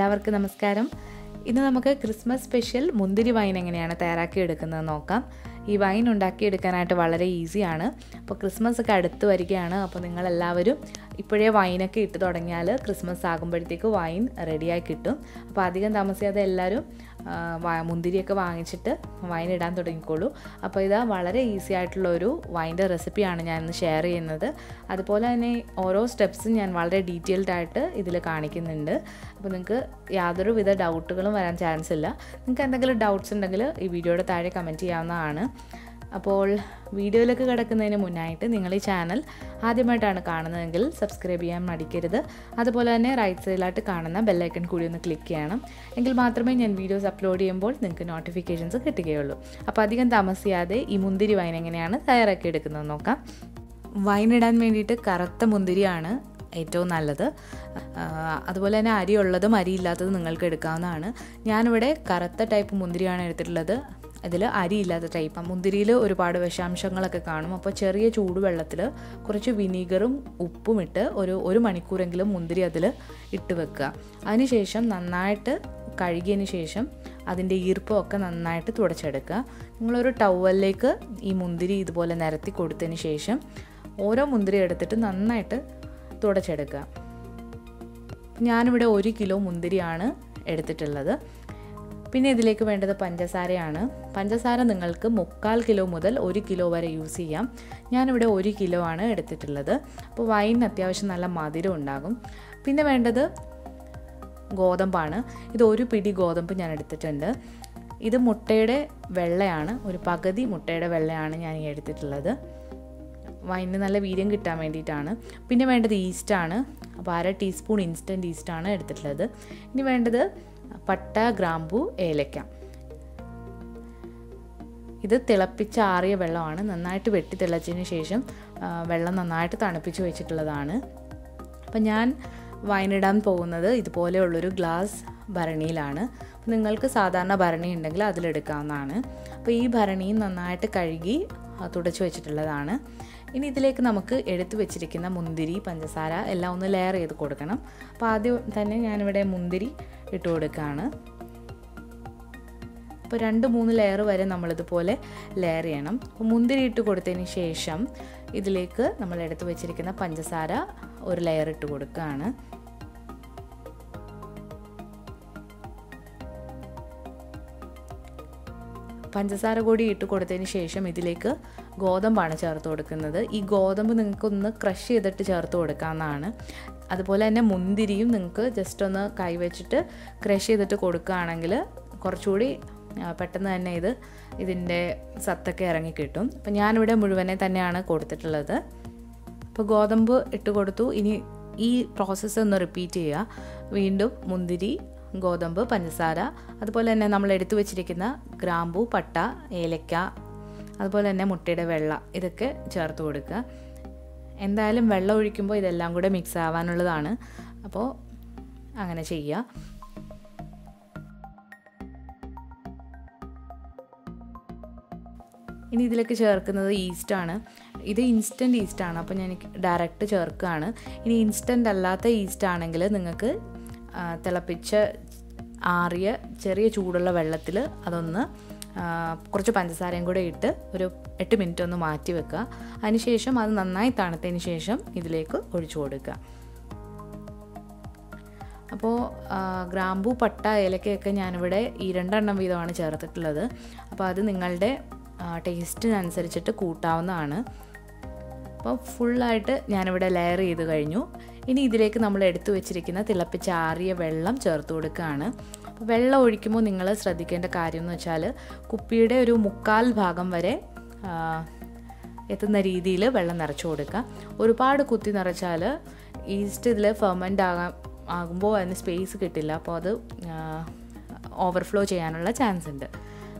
എല്ലാവർക്കും നമസ്കാരം. ഇന്ന് നമുക്ക് ക്രിസ്മസ് സ്പെഷ്യൽ മുന്തിരി വൈൻ എങ്ങനെയാണ് തയ്യാറാക്കി എടുക്കുന്നത് നോക്കാം. ഈ വൈൻ ഉണ്ടാക്കിയെടുക്കാനായിട്ട് വളരെ ഈസിയാണ്. അപ്പോൾ ക്രിസ്മസ് ഒക്കെ അടുത്ത് വരികയാണ്. അപ്പോൾ നിങ്ങളെല്ലാവരും ഇപ്പോഴേ വൈനൊക്കെ ഇട്ട് തുടങ്ങിയാൽ ക്രിസ്മസ് ആകുമ്പോഴത്തേക്ക് വൈൻ റെഡിയായി കിട്ടും. അപ്പോൾ അധികം താമസിയാതെ എല്ലാവരും മുന്തിരിയൊക്കെ വാങ്ങിച്ചിട്ട് വൈൻ ഇടാൻ തുടങ്ങിക്കോളൂ. അപ്പോൾ ഇതാ വളരെ ഈസി ആയിട്ടുള്ള ഒരു വൈന്റെ റെസിപ്പിയാണ് ഞാൻ ഇന്ന് ഷെയർ ചെയ്യുന്നത്. അതുപോലെ തന്നെ ഓരോ സ്റ്റെപ്സും ഞാൻ വളരെ ഡീറ്റെയിൽഡ് ആയിട്ട് ഇതിൽ കാണിക്കുന്നുണ്ട്. അപ്പോൾ നിങ്ങൾക്ക് യാതൊരു വിധ ഡൗട്ടുകളും വരാൻ ചാൻസ് ഇല്ല. നിങ്ങൾക്ക് എന്തെങ്കിലും ഡൗട്ട്സ് ഉണ്ടെങ്കിൽ ഈ വീഡിയോയുടെ താഴെ കമന്റ് ചെയ്യാവുന്നതാണ്. അപ്പോൾ വീഡിയോയിലേക്ക് കിടക്കുന്നതിന് മുന്നായിട്ട് നിങ്ങൾ ഈ ചാനൽ ആദ്യമായിട്ടാണ് കാണുന്നതെങ്കിൽ സബ്സ്ക്രൈബ് ചെയ്യാൻ മടിക്കരുത്. അതുപോലെ തന്നെ റൈറ്റ് സൈഡിലായിട്ട് കാണുന്ന ബെല്ലൈക്കൺ കൂടി ഒന്ന് ക്ലിക്ക് ചെയ്യണം. എങ്കിൽ മാത്രമേ ഞാൻ വീഡിയോസ് അപ്ലോഡ് ചെയ്യുമ്പോൾ നിങ്ങൾക്ക് നോട്ടിഫിക്കേഷൻസ് കിട്ടുകയുള്ളൂ. അപ്പോൾ അധികം താമസിയാതെ ഈ മുന്തിരി വൈൻ എങ്ങനെയാണ് തയ്യാറാക്കി എടുക്കുന്നത് നോക്കാം. വൈൻ ഇടാൻ വേണ്ടിയിട്ട് കറുത്ത മുന്തിരിയാണ് ഏറ്റവും നല്ലത്. അതുപോലെ തന്നെ അരി ഉള്ളതും അരി ഇല്ലാത്തതും നിങ്ങൾക്ക് എടുക്കാവുന്നതാണ്. ഞാനിവിടെ കറുത്ത ടൈപ്പ് മുന്തിരിയാണ് എടുത്തിട്ടുള്ളത്. ഇതിൽ അരിയില്ലാത്ത ടൈപ്പ് മുന്തിരിയിൽ ഒരുപാട് വിഷാംശങ്ങളൊക്കെ കാണും. അപ്പോൾ ചെറിയ ചൂടുവെള്ളത്തിൽ കുറച്ച് വിനീഗറും ഉപ്പും ഇട്ട് ഒരു ഒരു മണിക്കൂറെങ്കിലും മുന്തിരി അതിൽ ഇട്ട് വെക്കുക. അതിനുശേഷം നന്നായിട്ട് കഴുകിയതിന് ശേഷം അതിന്റെ ഈർപ്പമൊക്കെ നന്നായിട്ട് തുടച്ചെടുക്കുക. നിങ്ങളൊരു ടവലിലേക്ക് ഈ മുന്തിരി ഇതുപോലെ നിരത്തി കൊടുത്തതിന് ശേഷം ഓരോ മുന്തിരി എടുത്തിട്ട് നന്നായിട്ട് തുടച്ചെടുക്കുക. ഞാനിവിടെ ഒരു കിലോ മുന്തിരിയാണ് എടുത്തിട്ടുള്ളത്. പിന്നെ ഇതിലേക്ക് വേണ്ടത് പഞ്ചസാരയാണ്. പഞ്ചസാര നിങ്ങൾക്ക് മുക്കാൽ കിലോ മുതൽ ഒരു കിലോ വരെ യൂസ് ചെയ്യാം. ഞാനിവിടെ ഒരു കിലോ ആണ് എടുത്തിട്ടുള്ളത്. അപ്പോൾ വൈൻ അത്യാവശ്യം നല്ല മധുരം ഉണ്ടാകും. പിന്നെ വേണ്ടത് ഗോതമ്പാണ്. ഇത് ഒരു പിടി ഗോതമ്പ് ഞാൻ എടുത്തിട്ടുണ്ട്. ഇത് മുട്ടയുടെ വെള്ളയാണ്. ഒരു പകുതി മുട്ടയുടെ വെള്ളയാണ് ഞാൻ ഈ എടുത്തിട്ടുള്ളത്. വൈനിന് നല്ല വീര്യം കിട്ടാൻ വേണ്ടിയിട്ടാണ്. പിന്നെ വേണ്ടത് ഈസ്റ്റാണ്. അപ്പോൾ അര ടീസ്പൂൺ ഇൻസ്റ്റന്റ് ഈസ്റ്റാണ് എടുത്തിട്ടുള്ളത്. ഇനി വേണ്ടത് പട്ട ഗ്രാമ്പു ഏലക്ക. ഇത് തിളപ്പിച്ചാറിയ വെള്ളമാണ്. നന്നായിട്ട് വെട്ടി തിളച്ചതിന് ശേഷം വെള്ളം നന്നായിട്ട് തണുപ്പിച്ച് വെച്ചിട്ടുള്ളതാണ്. അപ്പം ഞാൻ വൈനിടാൻ പോകുന്നത് ഇതുപോലെയുള്ളൊരു ഗ്ലാസ് ഭരണിയിലാണ്. നിങ്ങൾക്ക് സാധാരണ ഭരണി ഉണ്ടെങ്കിൽ അതിലെടുക്കാവുന്നതാണ്. അപ്പോൾ ഈ ഭരണിയും നന്നായിട്ട് കഴുകി തുടച്ചു വെച്ചിട്ടുള്ളതാണ്. ഇനി ഇതിലേക്ക് നമുക്ക് എടുത്തു വെച്ചിരിക്കുന്ന മുന്തിരി പഞ്ചസാര എല്ലാം ഒന്ന് ലെയർ ചെയ്ത് കൊടുക്കണം. അപ്പോൾ ആദ്യം തന്നെ ഞാനിവിടെ മുന്തിരി ഇട്ട് കൊടുക്കുകയാണ് അപ്പോൾ രണ്ട് മൂന്ന് ലെയർ വരെ നമ്മളിതുപോലെ ലെയർ ചെയ്യണം. അപ്പോൾ മുന്തിരി ഇട്ട് കൊടുത്തതിന് ശേഷം ഇതിലേക്ക് നമ്മൾ എടുത്ത് വെച്ചിരിക്കുന്ന പഞ്ചസാര ഒരു ലെയർ ഇട്ട് കൊടുക്കുകയാണ് പഞ്ചസാര കൂടി ഇട്ട് കൊടുത്തതിന് ശേഷം ഇതിലേക്ക് ഗോതമ്പാണ് ചേർത്ത് കൊടുക്കുന്നത്. ഈ ഗോതമ്പ് നിങ്ങൾക്കൊന്ന് ക്രഷ് ചെയ്തിട്ട് ചേർത്ത് കൊടുക്കാവുന്നതാണ്. അതുപോലെ തന്നെ മുന്തിരിയും നിങ്ങൾക്ക് ജസ്റ്റ് ഒന്ന് കൈവച്ചിട്ട് ക്രഷ് ചെയ്തിട്ട് കൊടുക്കുകയാണെങ്കിൽ കുറച്ചുകൂടി പെട്ടെന്ന് തന്നെ ഇത് ഇതിന്റെ സത്തൊക്കെ ഇറങ്ങി കിട്ടും. അപ്പം ഞാനിവിടെ മുഴുവനെ തന്നെയാണ് കൊടുത്തിട്ടുള്ളത്. അപ്പോൾ ഗോതമ്പ് ഇട്ട് കൊടുത്തു. ഇനി ഈ പ്രോസസ്സ് ഒന്ന് റിപ്പീറ്റ് ചെയ്യുക. വീണ്ടും മുന്തിരി ഗോതമ്പ് പഞ്ചസാര അതുപോലെ തന്നെ നമ്മൾ എടുത്തു വെച്ചിരിക്കുന്ന ഗ്രാമ്പു പട്ട ഏലക്ക അതുപോലെ തന്നെ മുട്ടയുടെ വെള്ള ഇതൊക്കെ ചേർത്ത് കൊടുക്കുക. എന്തായാലും വെള്ളം ഒഴിക്കുമ്പോൾ ഇതെല്ലാം കൂടെ മിക്സ് ആവാനുള്ളതാണ്. അപ്പോൾ അങ്ങനെ ചെയ്യുക ഇനി ഇതിലേക്ക് ചേർക്കുന്നത് ഈസ്റ്റാണ് ഇത് ഇൻസ്റ്റന്റ് ഈസ്റ്റാണ് അപ്പോൾ ഞാൻ ഡയറക്റ്റ് ചേർക്കുകയാണ്. ഇനി ഇൻസ്റ്റന്റ് അല്ലാത്ത ഈസ്റ്റ് ആണെങ്കിൽ നിങ്ങൾക്ക് തിളപ്പിച്ച ആറിയ ചെറിയ ചൂടുള്ള വെള്ളത്തിൽ അതൊന്ന് കുറച്ച് പഞ്ചസാരയും കൂടെ ഇട്ട് ഒരു എട്ട് മിനിറ്റ് ഒന്ന് മാറ്റി വെക്കുക. അതിനുശേഷം അത് നന്നായി തണുത്തതിന് ശേഷം ഇതിലേക്ക് ഒഴിച്ചു കൊടുക്കുക. അപ്പോൾ ഗ്രാമ്പൂ പട്ട ഏലക്കയൊക്കെ ഞാനിവിടെ ഈ രണ്ടെണ്ണം വീതമാണ് ചേർത്തിട്ടുള്ളത്. അപ്പോൾ അത് നിങ്ങളുടെ ടേസ്റ്റിനനുസരിച്ചിട്ട് കൂട്ടാവുന്നതാണ്. അപ്പോൾ ഫുള്ളായിട്ട് ഞാനിവിടെ ലെയർ ചെയ്ത് കഴിഞ്ഞു. ഇനി ഇതിലേക്ക് നമ്മൾ എടുത്തു വെച്ചിരിക്കുന്ന തിളപ്പിച്ചാറിയ വെള്ളം ചേർത്ത് കൊടുക്കുകയാണ്. അപ്പോൾ വെള്ളം ഒഴിക്കുമ്പോൾ നിങ്ങൾ ശ്രദ്ധിക്കേണ്ട കാര്യം എന്ന് വെച്ചാൽ കുപ്പിയുടെ ഒരു മുക്കാൽ ഭാഗം വരെ എത്തുന്ന രീതിയിൽ വെള്ളം നിറച്ചു കൊടുക്കുക. ഒരുപാട് കുത്തി നിറച്ചാൽ ഈസ്റ്റ് ഇതിൽ ഫെർമെന്റ് ആകാൻ ആകുമ്പോൾ അതിന് സ്പേസ് കിട്ടില്ല. അപ്പോൾ അത് ഓവർഫ്ലോ ചെയ്യാനുള്ള ചാൻസ് ഉണ്ട്.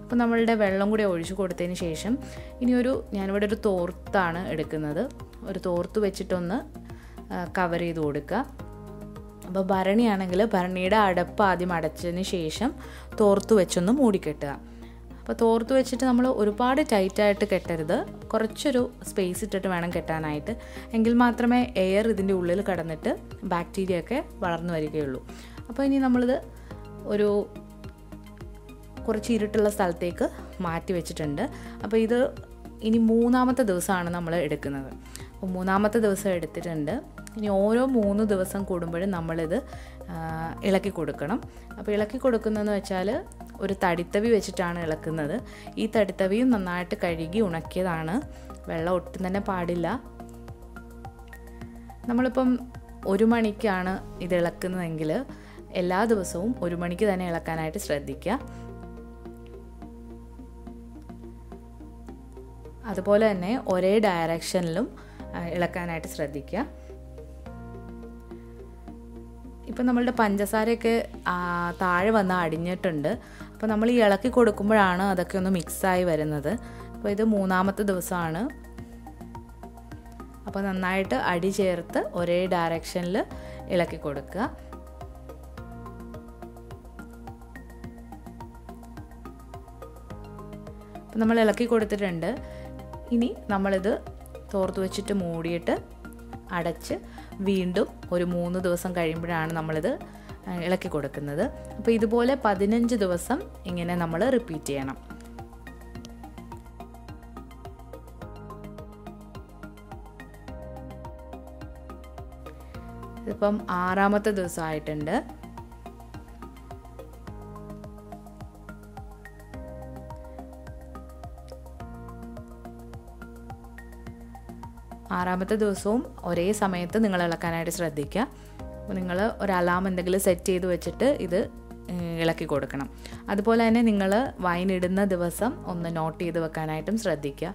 അപ്പോൾ നമ്മളുടെ വെള്ളം കൂടി ഒഴിച്ചു കൊടുത്തതിന് ശേഷം ഇനിയൊരു ഞാനിവിടെ ഒരു തോർത്താണ് എടുക്കുന്നത്. ഒരു തോർത്ത് വെച്ചിട്ടൊന്ന് കവർ ചെയ്ത് കൊടുക്കുക. അപ്പോൾ ഭരണിയാണെങ്കിൽ ഭരണിയുടെ അടപ്പ് ആദ്യം അടച്ചതിന് ശേഷം തോർത്ത് വെച്ചൊന്ന് മൂടിക്കെട്ടുക. അപ്പോൾ തോർത്ത് വെച്ചിട്ട് നമ്മൾ ഒരുപാട് ടൈറ്റായിട്ട് കെട്ടരുത്. കുറച്ചൊരു സ്പേസ് ഇട്ടിട്ട് വേണം കെട്ടാനായിട്ട്. എങ്കിൽ മാത്രമേ എയർ ഇതിന്റെ ഉള്ളിൽ കടന്നിട്ട് ബാക്ടീരിയ ഒക്കെ വളർന്നു വരികയുള്ളൂ. അപ്പോൾ ഇനി നമ്മളിത് ഒരു കുറച്ച് ഇരുട്ടുള്ള സ്ഥലത്തേക്ക് മാറ്റി വെച്ചിട്ടുണ്ട്. അപ്പോൾ ഇത് ഇനി മൂന്നാമത്തെ ദിവസമാണ് നമ്മൾ എടുക്കുന്നത്. അപ്പോൾ മൂന്നാമത്തെ ദിവസം എടുത്തിട്ടുണ്ട്. ഇനി ഓരോ മൂന്ന് ദിവസം കൂടുമ്പോഴും നമ്മളിത് ഇളക്കി കൊടുക്കണം. അപ്പോൾ ഇളക്കി കൊടുക്കുന്നതെന്ന് വെച്ചാൽ ഒരു തടിത്തവി വെച്ചിട്ടാണ് ഇളക്കുന്നത്. ഈ തടിത്തവിയും നന്നായിട്ട് കഴുകി ഉണക്കിയതാണ്. വെള്ളം ഒട്ടും തന്നെ പാടില്ല. നമ്മളിപ്പം ഒരു മണിക്കാണ് ഇത് ഇളക്കുന്നതെങ്കിൽ എല്ലാ ദിവസവും ഒരു മണിക്ക് തന്നെ ഇളക്കാനായിട്ട് ശ്രദ്ധിക്കുക. അതുപോലെ തന്നെ ഒരേ ഡയറക്ഷനിലും ഇളക്കാനായിട്ട് ശ്രദ്ധിക്കുക. ഇപ്പം നമ്മളുടെ പഞ്ചസാരയൊക്കെ താഴെ വന്ന് അടിഞ്ഞിട്ടുണ്ട്. അപ്പോൾ നമ്മൾ ഈ ഇളക്കി കൊടുക്കുമ്പോഴാണ് അതൊക്കെ ഒന്ന് മിക്സായി വരുന്നത്. അപ്പോൾ ഇത് മൂന്നാമത്തെ ദിവസമാണ്. അപ്പോൾ നന്നായിട്ട് അടി ചേർത്ത് ഒരേ ഡയറക്ഷനിൽ ഇളക്കി കൊടുക്കുക. നമ്മൾ ഇളക്കി കൊടുത്തിട്ടുണ്ട്. ഇനി നമ്മളിത് തോർത്ത് വെച്ചിട്ട് മൂടിയിട്ട് അടച്ച് വീണ്ടും ഒരു മൂന്ന് ദിവസം കഴിയുമ്പോഴാണ് നമ്മളിത് ഇളക്കി കൊടുക്കുന്നത്. അപ്പോൾ ഇതുപോലെ പതിനഞ്ച് ദിവസം ഇങ്ങനെ നമ്മൾ റിപ്പീറ്റ് ചെയ്യണം. ഇതിപ്പം ആറാമത്തെ ദിവസമായിട്ടുണ്ട്. ആറാമത്തെ ദിവസവും ഒരേ സമയത്ത് നിങ്ങൾ ഇളക്കാനായിട്ട് ശ്രദ്ധിക്കുക. അപ്പോൾ നിങ്ങൾ ഒരു അലാം എന്തെങ്കിലും സെറ്റ് ചെയ്ത് വെച്ചിട്ട് ഇത് ഇളക്കി കൊടുക്കണം. അതുപോലെ തന്നെ നിങ്ങൾ വൈൻ ഇടുന്ന ദിവസം ഒന്ന് നോട്ട് ചെയ്ത് വെക്കാനായിട്ടും ശ്രദ്ധിക്കുക.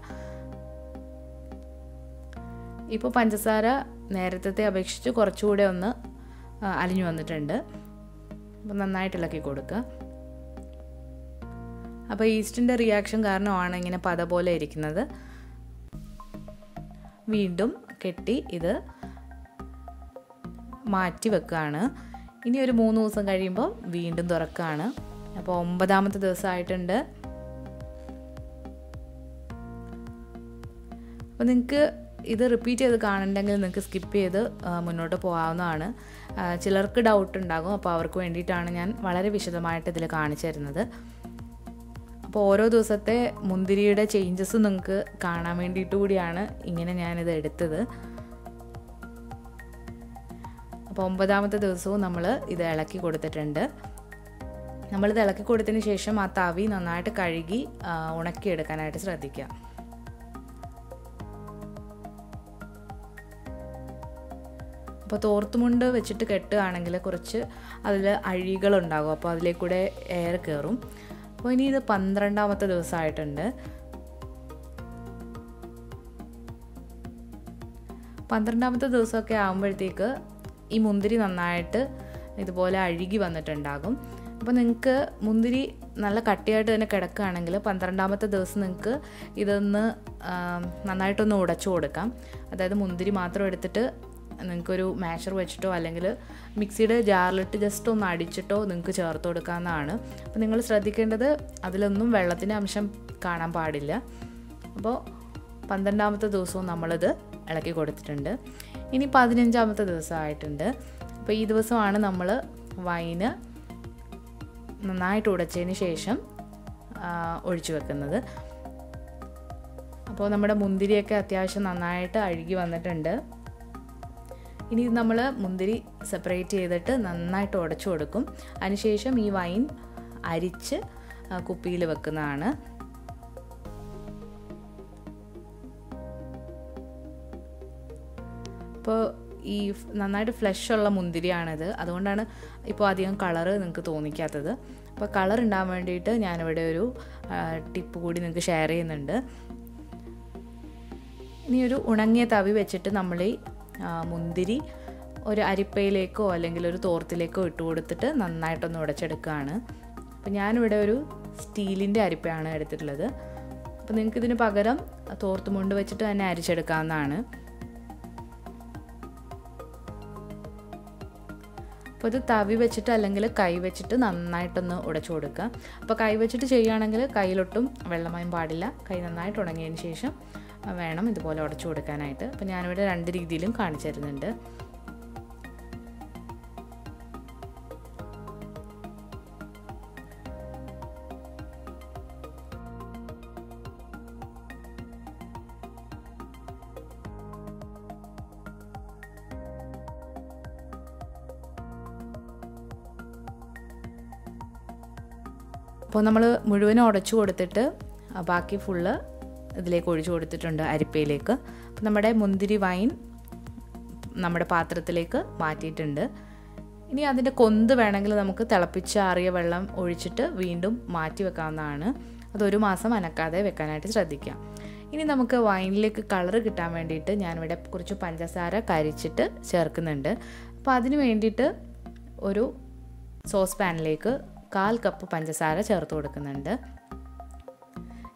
ഇപ്പോൾ പഞ്ചസാര നേരത്തെ അപേക്ഷിച്ച് കുറച്ചുകൂടെ ഒന്ന് അലിഞ്ഞു വന്നിട്ടുണ്ട്. അപ്പോൾ നന്നായിട്ട് ഇളക്കി കൊടുക്കുക. അപ്പോൾ ഈസ്റ്റിന്റെ റിയാക്ഷൻ കാരണമാണ് ഇങ്ങനെ പത പോലെ ഇരിക്കുന്നത്. വീണ്ടും കെട്ടി ഇത് മാറ്റി വെക്കുകയാണ്. ഇനി ഒരു മൂന്ന് ദിവസം കഴിയുമ്പോൾ വീണ്ടും തുറക്കുകയാണ്. അപ്പോൾ ഒമ്പതാമത്തെ ദിവസമായിട്ടുണ്ട്. അപ്പോൾ നിങ്ങൾക്ക് ഇത് റിപ്പീറ്റ് ചെയ്ത് കാണണ്ടെങ്കിൽ നിങ്ങൾക്ക് സ്കിപ്പ് ചെയ്ത് മുന്നോട്ട് പോകാവുന്നതാണ്. ചിലർക്ക് ഡൗട്ട് ഉണ്ടാകും. അപ്പോൾ അവർക്ക് വേണ്ടിയിട്ടാണ് ഞാൻ വളരെ വിശദമായിട്ട് ഇതിൽ കാണിച്ചു തരുന്നത്. അപ്പോൾ ഓരോ ദിവസത്തെ മുന്തിരിയുടെ ചേഞ്ചസ് നിങ്ങൾക്ക് കാണാൻ വേണ്ടിയിട്ട് കൂടിയാണ് ഇങ്ങനെ ഞാനിത് എടുത്തത്. അപ്പോൾ ഒമ്പതാമത്തെ ദിവസവും നമ്മൾ ഇത് ഇളക്കി കൊടുത്തിട്ടുണ്ട്. നമ്മളിത് ഇളക്കി കൊടുത്തതിന് ശേഷം ആ തവി നന്നായിട്ട് കഴുകി ഉണക്കിയെടുക്കാനായിട്ട് ശ്രദ്ധിക്കുക. അപ്പോൾ തോർത്തുമുണ്ട് വെച്ചിട്ട് കെട്ടുകയാണെങ്കിൽ കുറച്ച് അതിൽ അഴികളുണ്ടാകും അപ്പോൾ അതിലേക്കൂടെ എയർ കയറും അപ്പോൾ ഇനി ഇത് പന്ത്രണ്ടാമത്തെ ദിവസമായിട്ടുണ്ട്. പന്ത്രണ്ടാമത്തെ ദിവസമൊക്കെ ആകുമ്പോഴത്തേക്ക് ഈ മുന്തിരി നന്നായിട്ട് ഇതുപോലെ അഴുകി വന്നിട്ടുണ്ടാകും. അപ്പോൾ നിങ്ങൾക്ക് മുന്തിരി നല്ല കട്ടിയായിട്ട് തന്നെ കിടക്കുകയാണെങ്കിൽ പന്ത്രണ്ടാമത്തെ ദിവസം നിങ്ങൾക്ക് ഇതൊന്ന് നന്നായിട്ടൊന്ന് ഉടച്ചു കൊടുക്കാം. അതായത് മുന്തിരി മാത്രം എടുത്തിട്ട് നിങ്ങൾക്കൊരു മാഷർ വെച്ചിട്ടോ അല്ലെങ്കിൽ മിക്സിയുടെ ജാറിലിട്ട് ജസ്റ്റ് ഒന്ന് അടിച്ചിട്ടോ നിങ്ങൾക്ക് ചേർത്ത് കൊടുക്കാവുന്നതാണ്. അപ്പോൾ നിങ്ങൾ ശ്രദ്ധിക്കേണ്ടത് അതിലൊന്നും വെള്ളത്തിന്റെ അംശം കാണാൻ പാടില്ല. അപ്പോൾ പന്ത്രണ്ടാമത്തെ ദിവസവും നമ്മളിത് ഇളക്കി കൊടുത്തിട്ടുണ്ട്. ഇനി പതിനഞ്ചാമത്തെ ദിവസമായിട്ടുണ്ട്. അപ്പോൾ ഈ ദിവസമാണ് നമ്മൾ വൈന് നന്നായിട്ട് ഉടച്ചതിന് ശേഷം ഒഴിച്ചു വെക്കുന്നത്. അപ്പോൾ നമ്മുടെ മുന്തിരിയൊക്കെ അത്യാവശ്യം നന്നായിട്ട് അഴുകി വന്നിട്ടുണ്ട്. ഇനി നമ്മൾ മുന്തിരി സെപ്പറേറ്റ് ചെയ്തിട്ട് നന്നായിട്ട് ഉടച്ചു കൊടുക്കും. അതിനുശേഷം ഈ വൈൻ അരിച്ച് കുപ്പിയിൽ വെക്കുന്നതാണ്. ഇപ്പോൾ ഈ നന്നായിട്ട് ഫ്ലഷ് ഉള്ള മുന്തിരിയാണിത്. അതുകൊണ്ടാണ് ഇപ്പോൾ അധികം കളറ് നിങ്ങൾക്ക് തോന്നിക്കാത്തത്. അപ്പോൾ കളർ ഉണ്ടാകാൻ വേണ്ടിയിട്ട് ഞാനിവിടെ ഒരു ടിപ്പ് കൂടി നിങ്ങൾക്ക് ഷെയർ ചെയ്യുന്നുണ്ട്. ഇനി ഒരു ഉണങ്ങിയ തവി വെച്ചിട്ട് നമ്മൾ ഈ മുന്തിരി ഒരു അരിപ്പയിലേക്കോ അല്ലെങ്കിൽ ഒരു തോർത്തിലേക്കോ ഇട്ട് കൊടുത്തിട്ട് നന്നായിട്ടൊന്ന് ഉടച്ചെടുക്കുകയാണ്. അപ്പോൾ ഞാനിവിടെ ഒരു സ്റ്റീലിന്റെ അരിപ്പയാണ് എടുത്തിട്ടുള്ളത്. അപ്പോൾ നിങ്ങൾക്ക് ഇതിന് പകരം തോർത്തുമുണ്ട് വെച്ചിട്ട് തന്നെ അരിച്ചെടുക്കാവുന്നതാണ്. അപ്പോൾ ഇത് തവി വെച്ചിട്ട് അല്ലെങ്കിൽ കൈ വെച്ചിട്ട് നന്നായിട്ടൊന്ന് ഉടച്ചു കൊടുക്കുക. അപ്പോൾ കൈ വെച്ചിട്ട് ചെയ്യുകയാണെങ്കിൽ കയ്യിലൊട്ടും വെള്ളമയം പാടില്ല. കൈ നന്നായിട്ട് ഉണങ്ങിയതിന് ശേഷം വേണം ഇതുപോലെ ഉടച്ചു കൊടുക്കാനായിട്ട്. അപ്പോൾ ഞാനിവിടെ രണ്ട് രീതിയിലും കാണിച്ചു തരുന്നുണ്ട്. അപ്പോൾ നമ്മൾ മുഴുവനും ഉടച്ചു കൊടുത്തിട്ട് ബാക്കി ഫുള്ള് ഇതിലേക്ക് ഒഴിച്ചു കൊടുത്തിട്ടുണ്ട് അരിപ്പയിലേക്ക്. അപ്പോൾ നമ്മുടെ മുന്തിരി വൈൻ നമ്മുടെ പാത്രത്തിലേക്ക് മാറ്റിയിട്ടുണ്ട്. ഇനി അതിന്റെ കൊന്ത് വേണമെങ്കിൽ നമുക്ക് തിളപ്പിച്ചാറിയ വെള്ളം ഒഴിച്ചിട്ട് വീണ്ടും മാറ്റി വെക്കാവുന്നതാണ്. അതൊരു മാസം അനക്കാതെ വെക്കാനായിട്ട് ശ്രദ്ധിക്കാം. ഇനി നമുക്ക് വൈനിലേക്ക് കളർ കിട്ടാൻ വേണ്ടിയിട്ട് ഞാനിവിടെ കുറച്ച് പഞ്ചസാര കരിച്ചിട്ട് ചേർക്കുന്നുണ്ട്. അപ്പോൾ അതിന് വേണ്ടിയിട്ട് ഒരു സോസ് പാനിലേക്ക് കാൽ കപ്പ് പഞ്ചസാര ചേർത്ത് കൊടുക്കുന്നുണ്ട്.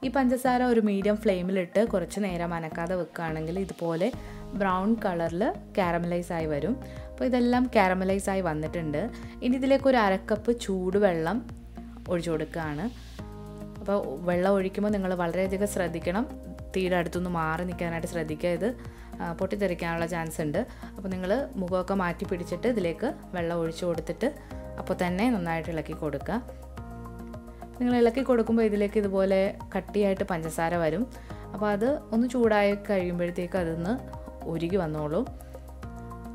ഈ പഞ്ചസാര ഒരു മീഡിയം ഫ്ലെയിമിലിട്ട് കുറച്ച് നേരം അനക്കാതെ വെക്കുകയാണെങ്കിൽ ഇതുപോലെ ബ്രൗൺ കളറിൽ കാരമലൈസ് ആയി വരും. അപ്പോൾ ഇതെല്ലാം കാരമലൈസ് ആയി വന്നിട്ടുണ്ട്. ഇനി ഇതിലേക്ക് ഒരു അരക്കപ്പ് ചൂടുവെള്ളം ഒഴിച്ചു കൊടുക്കുകയാണ്. അപ്പോൾ വെള്ളം ഒഴിക്കുമ്പോൾ നിങ്ങൾ വളരെയധികം ശ്രദ്ധിക്കണം. തീയുടെ അടുത്തുനിന്ന് മാറി നിൽക്കാനായിട്ട് ശ്രദ്ധിക്കുക. ഇത് പൊട്ടിത്തെറിക്കാനുള്ള ചാൻസ് ഉണ്ട്. അപ്പോൾ നിങ്ങൾ മുഖമൊക്കെ മാറ്റി പിടിച്ചിട്ട് ഇതിലേക്ക് വെള്ളം ഒഴിച്ചു കൊടുത്തിട്ട് അപ്പോൾ തന്നെ നന്നായിട്ട് ഇളക്കി കൊടുക്കുക. നിങ്ങൾ ഇളക്കി കൊടുക്കുമ്പോൾ ഇതിലേക്ക് ഇതുപോലെ കട്ടിയായിട്ട് പഞ്ചസാര വരും. അപ്പോൾ അത് ഒന്ന് ചൂടായി കഴിയുമ്പോഴത്തേക്ക് അതൊന്ന് ഉരുകി വന്നോളൂ.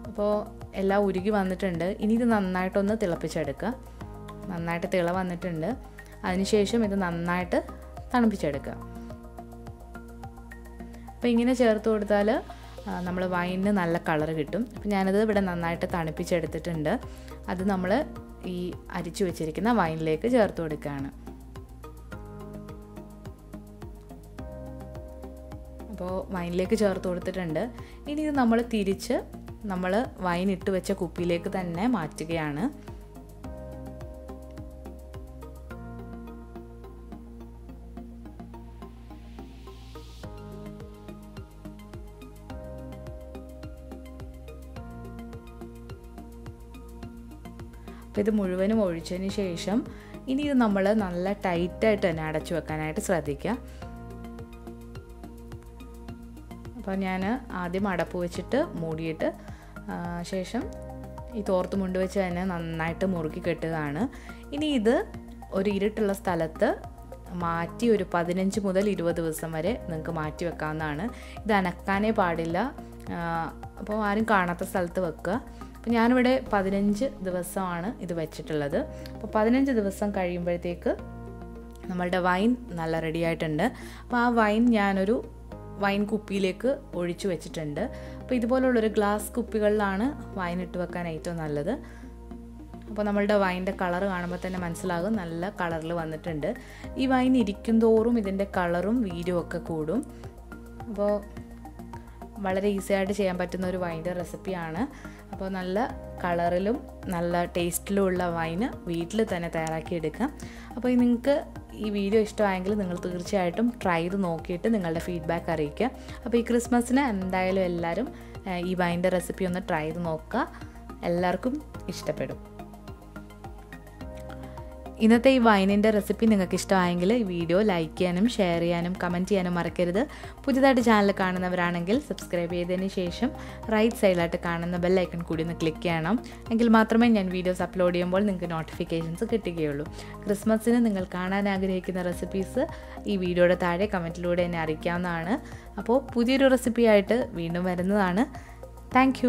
അപ്പോൾ എല്ലാം ഉരുകി വന്നിട്ടുണ്ട്. ഇനി ഇത് നന്നായിട്ടൊന്ന് തിളപ്പിച്ചെടുക്കുക. നന്നായിട്ട് തിള വന്നിട്ടുണ്ട്. അതിനുശേഷം ഇത് നന്നായിട്ട് തണുപ്പിച്ചെടുക്കുക. അപ്പോൾ ഇങ്ങനെ ചേർത്ത് കൊടുത്താൽ നമ്മൾ വൈനിന് നല്ല കളർ കിട്ടും. അപ്പോൾ ഞാനത് ഇവിടെ നന്നായിട്ട് തണുപ്പിച്ചെടുത്തിട്ടുണ്ട്. അത് നമ്മൾ ഈ അരിച്ചു വെച്ചിരിക്കുന്ന വൈനിലേക്ക് ചേർത്ത് കൊടുക്കുകയാണ്. അപ്പോൾ വൈനിലേക്ക് ചേർത്ത് കൊടുത്തിട്ടുണ്ട്. ഇനി ഇത് നമ്മൾ തിരിച്ച് നമ്മൾ വൈൻ ഇട്ട് വെച്ച കുപ്പിയിലേക്ക് തന്നെ മാറ്റുകയാണ്. അപ്പോൾ ഇത് മുഴുവനും ഒഴിച്ചതിന് ശേഷം ഇനി ഇത് നമ്മൾ നല്ല ടൈറ്റായിട്ട് തന്നെ അടച്ചു വെക്കാനായിട്ട് ശ്രദ്ധിക്കുക. അപ്പോൾ ഞാൻ ആദ്യം അടപ്പ് വെച്ചിട്ട് മൂടിയിട്ട് ശേഷം ഈ തോർത്ത് മുണ്ട് വെച്ച് തന്നെ നന്നായിട്ട് മുറുക്കി കെട്ടുകയാണ്. ഇനി ഇത് ഒരു ഇരുട്ടുള്ള സ്ഥലത്ത് മാറ്റി ഒരു പതിനഞ്ച് മുതൽ ഇരുപത് ദിവസം വരെ നിങ്ങൾക്ക് മാറ്റി വെക്കാവുന്നതാണ്. ഇത് അനക്കാനേ പാടില്ല. അപ്പോൾ ആരും കാണാത്ത സ്ഥലത്ത് വെക്കുക. അപ്പോൾ ഞാനിവിടെ പതിനഞ്ച് ദിവസമാണ് ഇത് വെച്ചിട്ടുള്ളത്. അപ്പോൾ പതിനഞ്ച് ദിവസം കഴിയുമ്പോഴത്തേക്ക് നമ്മളുടെ വൈൻ നല്ല റെഡി ആയിട്ടുണ്ട്. അപ്പോൾ ആ വൈൻ ഞാനൊരു വൈൻ കുപ്പിയിലേക്ക് ഒഴിച്ചു വെച്ചിട്ടുണ്ട്. അപ്പോൾ ഇതുപോലുള്ളൊരു ഗ്ലാസ് കുപ്പികളിലാണ് വൈൻ ഇട്ട് വെക്കാൻ ഏറ്റവും നല്ലത്. അപ്പോൾ നമ്മളുടെ വൈന്റെ കളർ കാണുമ്പോൾ തന്നെ മനസ്സിലാകും നല്ല കളറിൽ വന്നിട്ടുണ്ട്. ഈ വൈൻ ഇരിക്കും തോറും ഇതിന്റെ കളറും വീരും ഒക്കെ കൂടും. അപ്പോൾ വളരെ ഈസി ആയിട്ട് ചെയ്യാൻ പറ്റുന്ന ഒരു വൈന്റെ റെസിപ്പിയാണ് അപ്പോൾ നല്ല കളറിലും നല്ല ടേസ്റ്റിലും ഉള്ള വൈന് വീട്ടിൽ തന്നെ തയ്യാറാക്കി എടുക്കാം. അപ്പോൾ നിങ്ങൾക്ക് ഈ വീഡിയോ ഇഷ്ടമായെങ്കിൽ നിങ്ങൾ തീർച്ചയായിട്ടും ട്രൈ ചെയ്ത് നോക്കിയിട്ട് നിങ്ങളുടെ ഫീഡ്ബാക്ക് അറിയിക്കുക. അപ്പോൾ ഈ ക്രിസ്മസിന് എന്തായാലും എല്ലാവരും ഈ വൈന്റെ റെസിപ്പി ഒന്ന് ട്രൈ ചെയ്ത് നോക്കുക. എല്ലാവർക്കും ഇഷ്ടപ്പെടും. ഇന്നത്തെ ഈ വൈനിന്റെ റെസിപ്പി നിങ്ങൾക്ക് ഇഷ്ടമായെങ്കിൽ ഈ വീഡിയോ ലൈക്ക് ചെയ്യാനും ഷെയർ ചെയ്യാനും കമന്റ് ചെയ്യാനും മറക്കരുത്. പുതിയതായിട്ട് ചാനൽ കാണുന്നവരാണെങ്കിൽ സബ്സ്ക്രൈബ് ചെയ്തതിന് ശേഷം റൈറ്റ് സൈഡിലായിട്ട് കാണുന്ന ബെല്ലൈക്കൺ കൂടി ഒന്ന് ക്ലിക്ക് ചെയ്യണം. എങ്കിൽ മാത്രമേ ഞാൻ വീഡിയോസ് അപ്ലോഡ് ചെയ്യുമ്പോൾ നിങ്ങൾക്ക് നോട്ടിഫിക്കേഷൻസ് കിട്ടുകയുള്ളൂ. ക്രിസ്മസിന് നിങ്ങൾ കാണാൻ ആഗ്രഹിക്കുന്ന റെസിപ്പീസ് ഈ വീഡിയോയുടെ താഴെ കമന്റിലൂടെ എന്നെ അറിയിക്കാവുന്നതാണ്. അപ്പോൾ പുതിയൊരു റെസിപ്പിയായിട്ട് വീണ്ടും വരുന്നതാണ്. താങ്ക്